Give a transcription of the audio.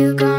You go